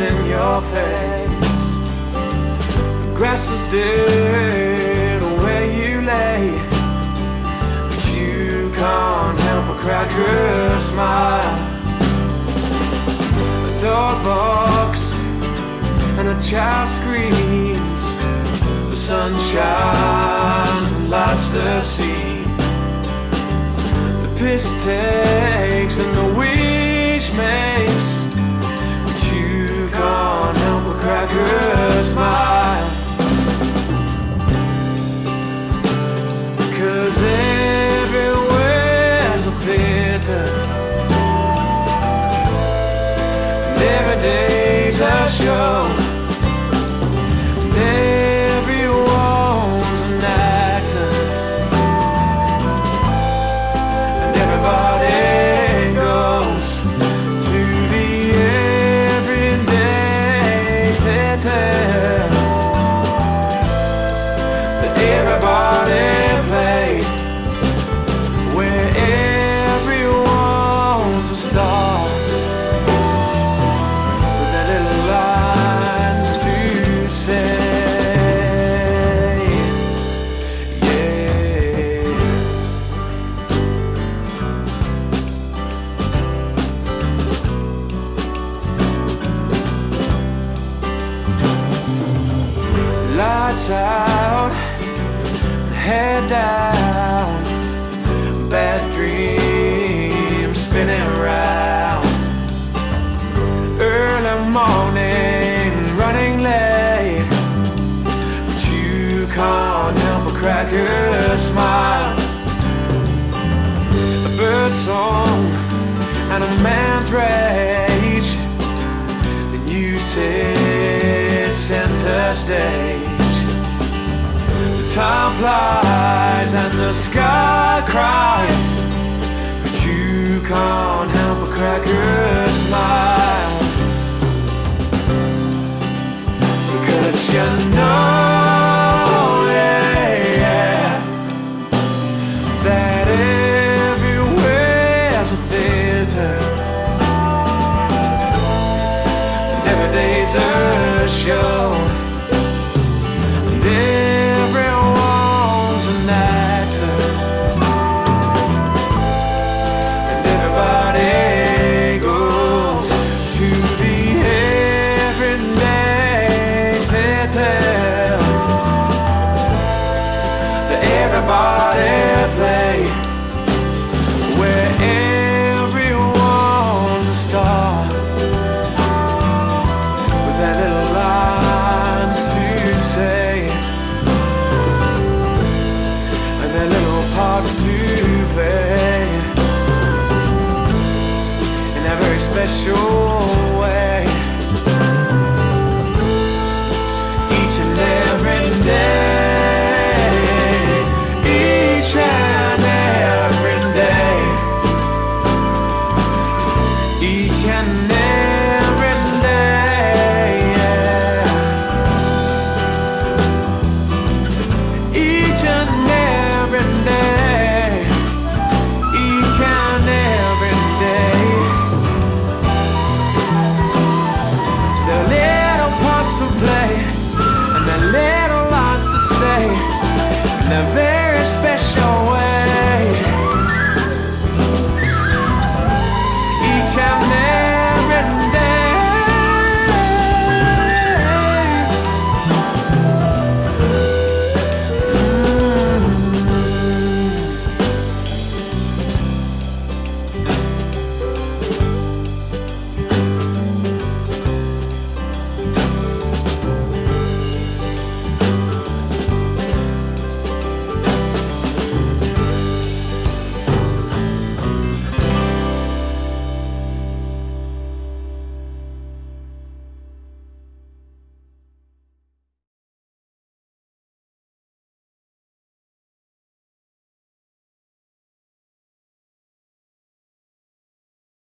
in your face. The grass is dead where you lay, but you can't help but crack a smile. A dog barks and a child screams. The sun shines and lights the sea. The piss takes show Out, head down, bad dreams spinning around. Early morning, running late, but you can't help but crack a smile. A bird song and a man's rage, and you sit center stage. Time flies and the sky cries, but you can't help but crack a smile. Because you know,